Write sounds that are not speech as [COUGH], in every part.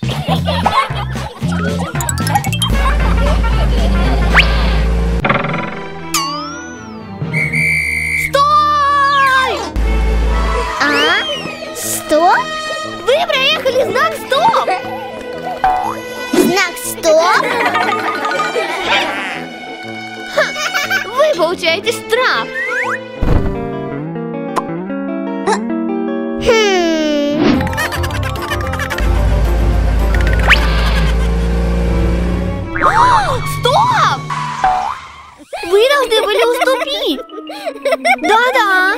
Стой! А? Стоп? Вы проехали знак «Стоп». Знак стоп? Вы получаете штраф. Вы должны были уступить. Да-да.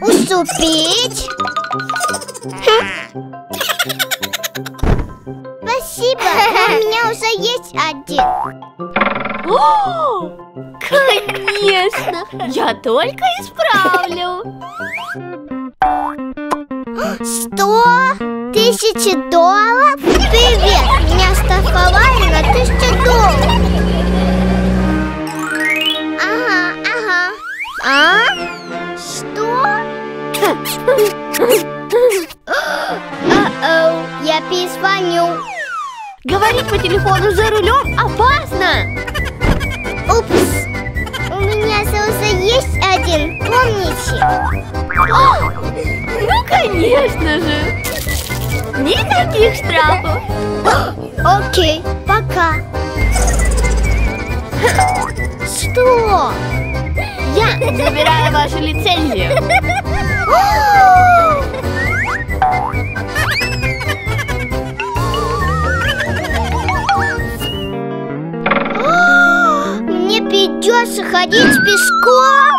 Уступить? Спасибо, у меня уже есть один. О, Конечно! Я только исправлю. Сто тысячи долларов? Привет, меня штрафовали на тысячу долларов. По телефону за рулем опасно. Упс, у меня уже есть один, помните? Ну, конечно же. Никаких штрафов. Окей, пока. Что? Я забираю вашу лицензию. [LAUGHS] Ходить песком?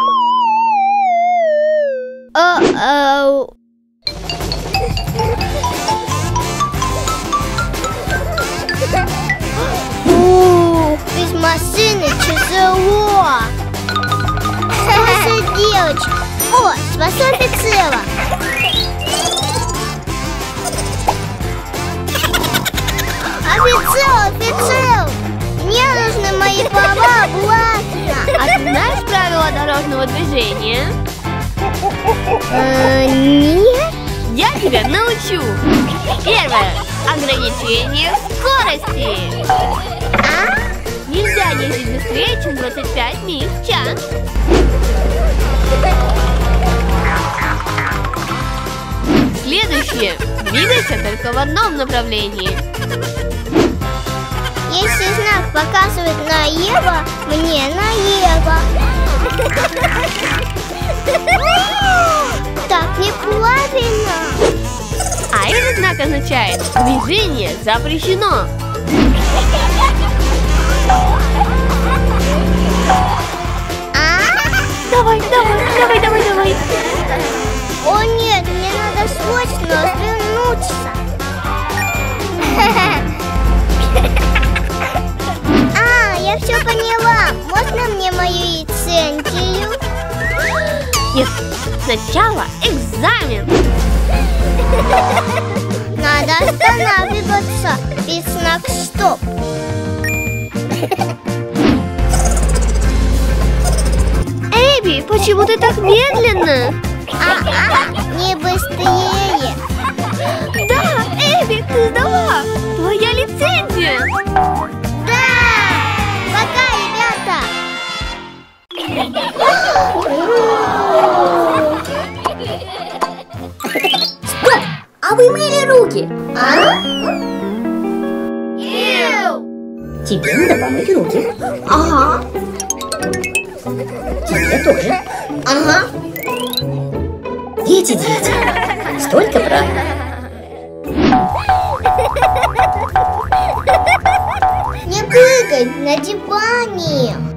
Э, э, о -оу. Без машины тяжело. Слушай, девочка, о, спасла прицела. Офицер, офицер, мне нужны мои права знаешь правила дорожного движения? [LAUGHS] Э, нет? Я тебя научу. Первое. Ограничение скорости. А? Нельзя ездить быстрее, чем 25 миль в час. Следующее. Двигайся только в одном направлении. Если знак показывает налево, мне налево. [LAUGHS] Так неправильно. А этот знак означает движение запрещено. Сначала экзамен. Надо останавливаться. Без знак стоп. Эбби, почему ты так медленно? А-а, не быстрее. А вы мыли руки? А? Тебе надо помыть руки. Ага, Тебе тоже. ага. Дети, дети. Столько правил. Не прыгай на диване.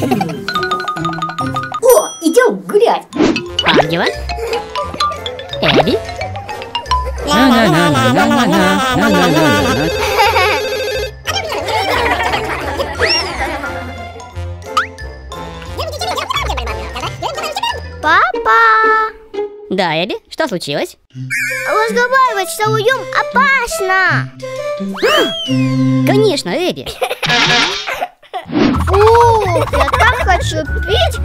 О, идем гулять. Ангела? Эбби? Папа! Да, Эбби, что случилось? Разговаривать с соловьем опасно! Конечно, Эбби! Ух, я так хочу пить.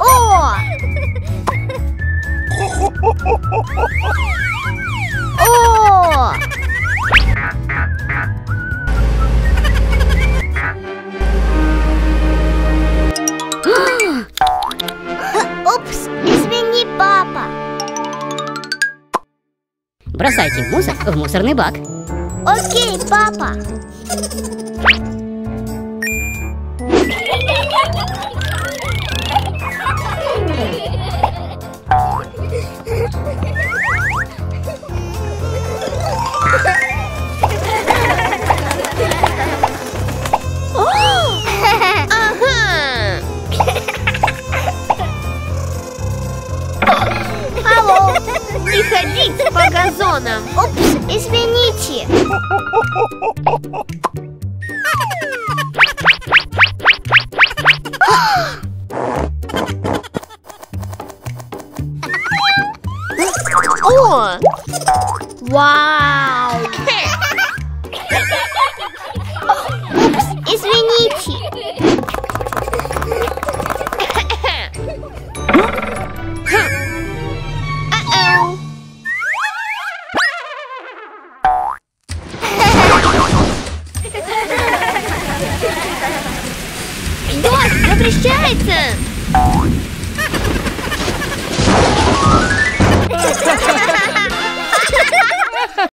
О! О! Упс, извини, папа. Бросайте мусор в мусорный бак. Окей, папа. Не ходите по газонам. Упс, извините. О! Вау. Упс, извините. Запрещается.